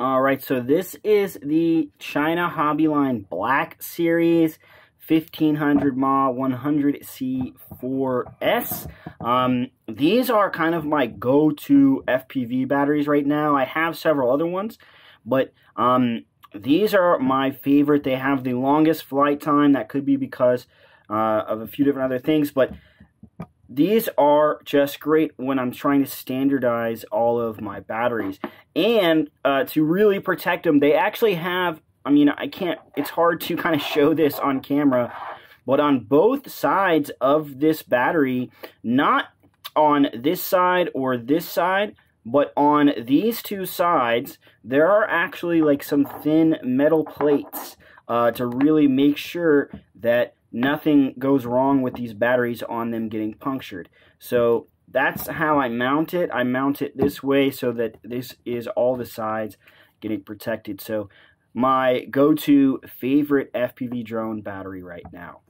All right, so this is the China Hobbyline Black Series 1500 mAh 100C4S. Um, these are kind of my go-to FPV batteries right now. I have several other ones, but um, these are my favorite. They have the longest flight time. That could be because uh, of a few different other things, but these are just great when I'm trying to standardize all of my batteries. And uh, to really protect them, they actually have, I mean, I can't, it's hard to kind of show this on camera, but on both sides of this battery, not on this side or this side, but on these two sides, there are actually like some thin metal plates uh, to really make sure that nothing goes wrong with these batteries on them getting punctured. So that's how I mount it. I mount it this way so that this is all the sides getting protected. So my go-to favorite FPV drone battery right now.